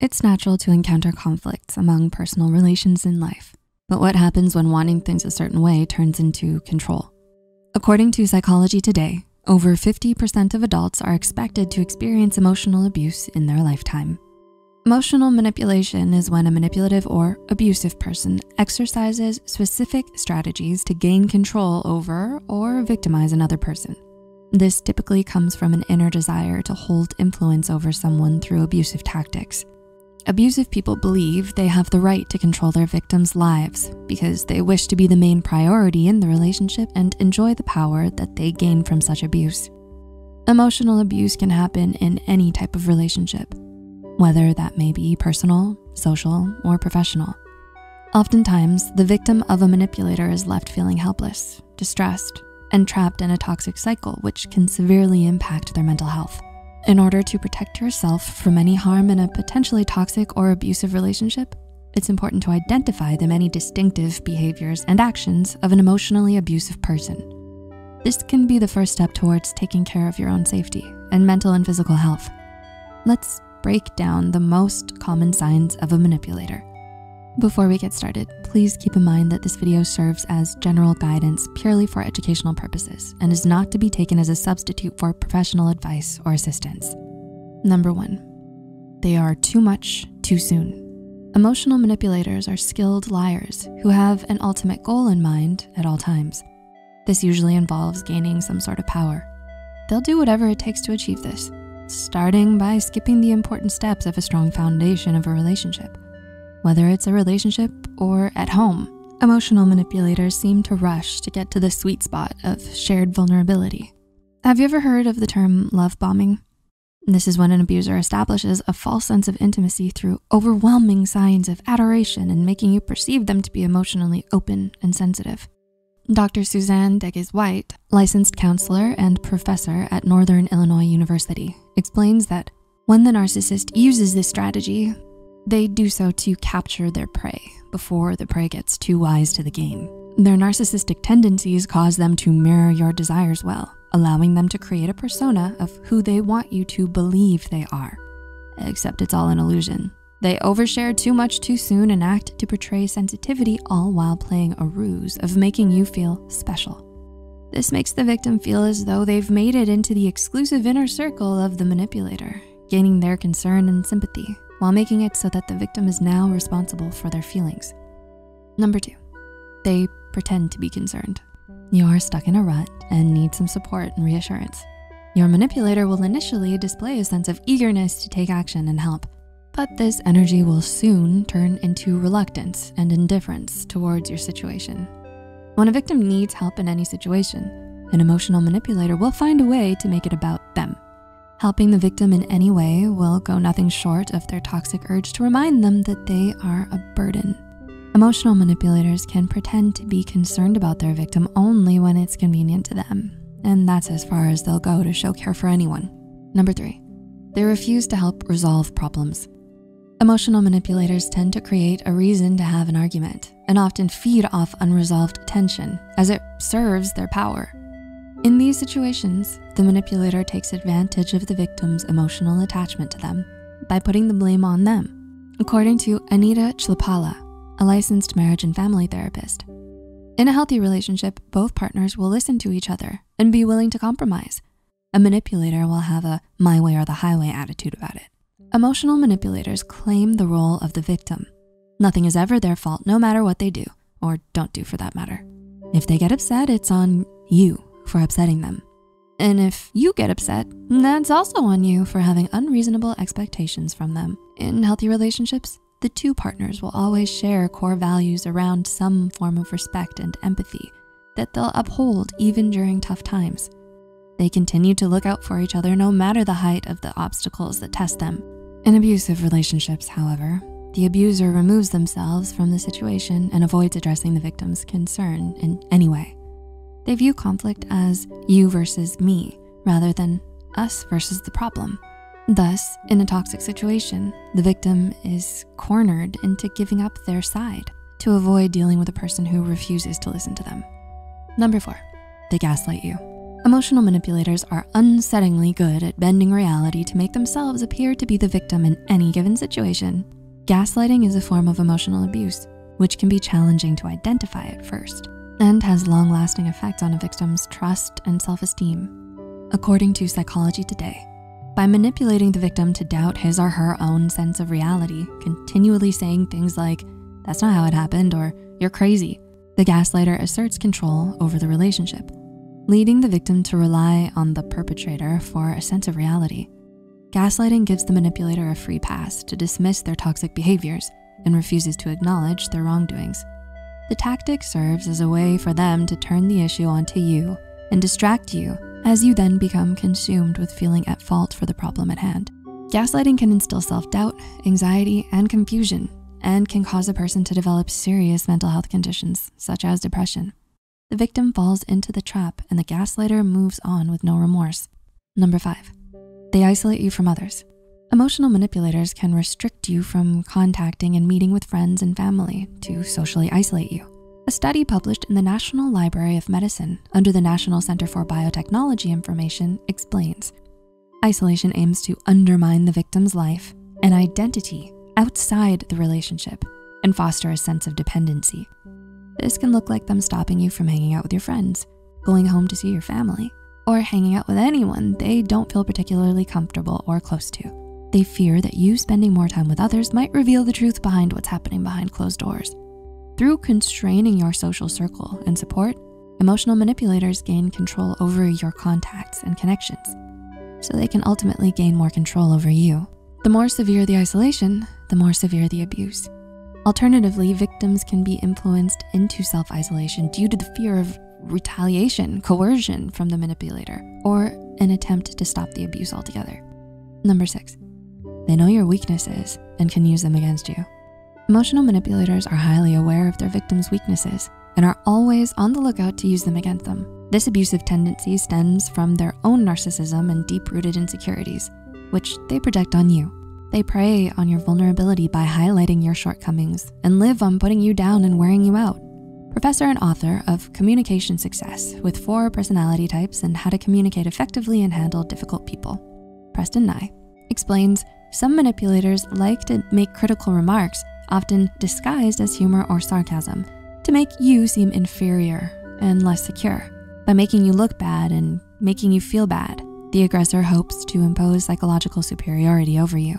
It's natural to encounter conflicts among personal relations in life, but what happens when wanting things a certain way turns into control? According to Psychology Today, over 50% of adults are expected to experience emotional abuse in their lifetime. Emotional manipulation is when a manipulative or abusive person exercises specific strategies to gain control over or victimize another person. This typically comes from an inner desire to hold influence over someone through abusive tactics. Abusive people believe they have the right to control their victims' lives because they wish to be the main priority in the relationship and enjoy the power that they gain from such abuse. Emotional abuse can happen in any type of relationship, whether that may be personal, social, or professional. Oftentimes, the victim of a manipulator is left feeling helpless, distressed, and trapped in a toxic cycle, which can severely impact their mental health. In order to protect yourself from any harm in a potentially toxic or abusive relationship, it's important to identify the many distinctive behaviors and actions of an emotionally abusive person. This can be the first step towards taking care of your own safety and mental and physical health. Let's break down the most common signs of a manipulator. Before we get started, please keep in mind that this video serves as general guidance purely for educational purposes and is not to be taken as a substitute for professional advice or assistance. Number one, they are too much too soon. Emotional manipulators are skilled liars who have an ultimate goal in mind at all times. This usually involves gaining some sort of power. They'll do whatever it takes to achieve this, starting by skipping the important steps of a strong foundation of a relationship. Whether it's a relationship or at home, emotional manipulators seem to rush to get to the sweet spot of shared vulnerability. Have you ever heard of the term love bombing? This is when an abuser establishes a false sense of intimacy through overwhelming signs of adoration and making you perceive them to be emotionally open and sensitive. Dr. Suzanne Degges White, licensed counselor and professor at Northern Illinois University, explains that when the narcissist uses this strategy, they do so to capture their prey before the prey gets too wise to the game. Their narcissistic tendencies cause them to mirror your desires well, allowing them to create a persona of who they want you to believe they are. Except it's all an illusion. They overshare too much too soon and act to portray sensitivity all while playing a ruse of making you feel special. This makes the victim feel as though they've made it into the exclusive inner circle of the manipulator, gaining their concern and sympathy while making it so that the victim is now responsible for their feelings. Number two, they pretend to be concerned. You are stuck in a rut and need some support and reassurance. Your manipulator will initially display a sense of eagerness to take action and help, but this energy will soon turn into reluctance and indifference towards your situation. When a victim needs help in any situation, an emotional manipulator will find a way to make it about them. Helping the victim in any way will go nothing short of their toxic urge to remind them that they are a burden. Emotional manipulators can pretend to be concerned about their victim only when it's convenient to them, and that's as far as they'll go to show care for anyone. Number three, they refuse to help resolve problems. Emotional manipulators tend to create a reason to have an argument and often feed off unresolved tension as it serves their power. In these situations, the manipulator takes advantage of the victim's emotional attachment to them by putting the blame on them. According to Anita Chlipala, a licensed marriage and family therapist, in a healthy relationship, both partners will listen to each other and be willing to compromise. A manipulator will have a my way or the highway attitude about it. Emotional manipulators claim the role of the victim. Nothing is ever their fault, no matter what they do, or don't do for that matter. If they get upset, it's on you for upsetting them. And if you get upset, that's also on you for having unreasonable expectations from them. In healthy relationships, the two partners will always share core values around some form of respect and empathy that they'll uphold even during tough times. They continue to look out for each other no matter the height of the obstacles that test them. In abusive relationships, however, the abuser removes themselves from the situation and avoids addressing the victim's concern in any way. They view conflict as you versus me rather than us versus the problem. Thus, in a toxic situation, the victim is cornered into giving up their side to avoid dealing with a person who refuses to listen to them. Number four, they gaslight you. Emotional manipulators are unsettlingly good at bending reality to make themselves appear to be the victim in any given situation. Gaslighting is a form of emotional abuse, which can be challenging to identify at first and has long-lasting effects on a victim's trust and self-esteem. According to Psychology Today, by manipulating the victim to doubt his or her own sense of reality, continually saying things like, that's not how it happened, or you're crazy, the gaslighter asserts control over the relationship leading the victim to rely on the perpetrator for a sense of reality. Gaslighting gives the manipulator a free pass to dismiss their toxic behaviors and refuses to acknowledge their wrongdoings. The tactic serves as a way for them to turn the issue onto you and distract you as you then become consumed with feeling at fault for the problem at hand. Gaslighting can instill self-doubt, anxiety, and confusion, and can cause a person to develop serious mental health conditions, such as depression. The victim falls into the trap and the gaslighter moves on with no remorse. Number five, they isolate you from others. Emotional manipulators can restrict you from contacting and meeting with friends and family to socially isolate you. A study published in the National Library of Medicine under the National Center for Biotechnology Information explains, isolation aims to undermine the victim's life and identity outside the relationship and foster a sense of dependency. This can look like them stopping you from hanging out with your friends, going home to see your family, or hanging out with anyone they don't feel particularly comfortable or close to. They fear that you spending more time with others might reveal the truth behind what's happening behind closed doors. Through constraining your social circle and support, emotional manipulators gain control over your contacts and connections, so they can ultimately gain more control over you. The more severe the isolation, the more severe the abuse. Alternatively, victims can be influenced into self-isolation due to the fear of retaliation, coercion from the manipulator, or an attempt to stop the abuse altogether. Number six, they know your weaknesses and can use them against you. Emotional manipulators are highly aware of their victims' weaknesses and are always on the lookout to use them against them. This abusive tendency stems from their own narcissism and deep-rooted insecurities, which they project on you. They prey on your vulnerability by highlighting your shortcomings and live on putting you down and wearing you out. Professor and author of Communication Success with Four Personality Types and How to Communicate Effectively and Handle Difficult People, Preston Ni, explains some manipulators like to make critical remarks, often disguised as humor or sarcasm, to make you seem inferior and less secure. By making you look bad and making you feel bad, the aggressor hopes to impose psychological superiority over you.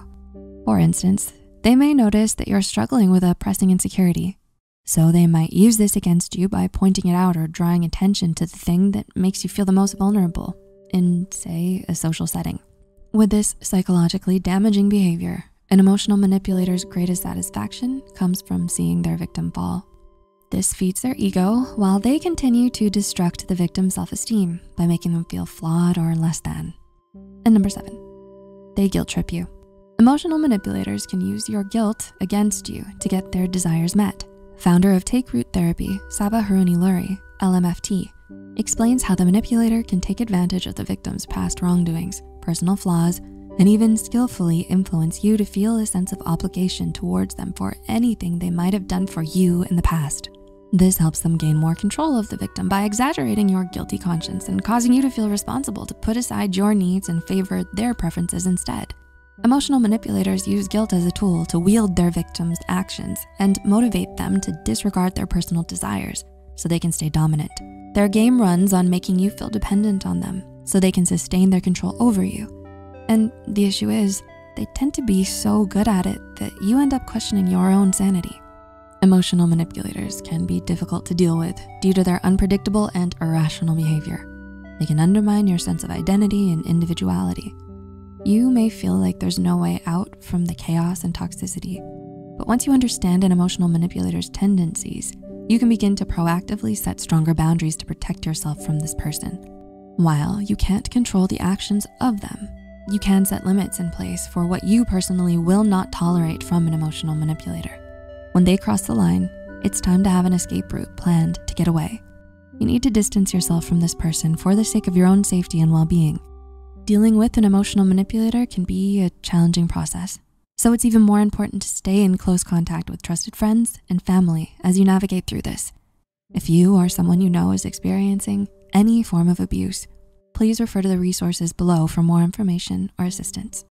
For instance, they may notice that you're struggling with a pressing insecurity. So they might use this against you by pointing it out or drawing attention to the thing that makes you feel the most vulnerable in, say, a social setting. With this psychologically damaging behavior, an emotional manipulator's greatest satisfaction comes from seeing their victim fall. This feeds their ego while they continue to destruct the victim's self-esteem by making them feel flawed or less than. And number seven, they guilt trip you. Emotional manipulators can use your guilt against you to get their desires met. Founder of Take Root Therapy, Saba Harouni Lurie, LMFT, explains how the manipulator can take advantage of the victim's past wrongdoings, personal flaws, and even skillfully influence you to feel a sense of obligation towards them for anything they might have done for you in the past. This helps them gain more control of the victim by exaggerating your guilty conscience and causing you to feel responsible to put aside your needs and favor their preferences instead. Emotional manipulators use guilt as a tool to wield their victims' actions and motivate them to disregard their personal desires so they can stay dominant. Their game runs on making you feel dependent on them so they can sustain their control over you. And the issue is, they tend to be so good at it that you end up questioning your own sanity. Emotional manipulators can be difficult to deal with due to their unpredictable and irrational behavior. They can undermine your sense of identity and individuality you may feel like there's no way out from the chaos and toxicity, but once you understand an emotional manipulator's tendencies, you can begin to proactively set stronger boundaries to protect yourself from this person. While you can't control the actions of them, you can set limits in place for what you personally will not tolerate from an emotional manipulator. When they cross the line, it's time to have an escape route planned to get away. You need to distance yourself from this person for the sake of your own safety and well-being. Dealing with an emotional manipulator can be a challenging process. So it's even more important to stay in close contact with trusted friends and family as you navigate through this. If you or someone you know is experiencing any form of abuse, Please refer to the resources below for more information or assistance.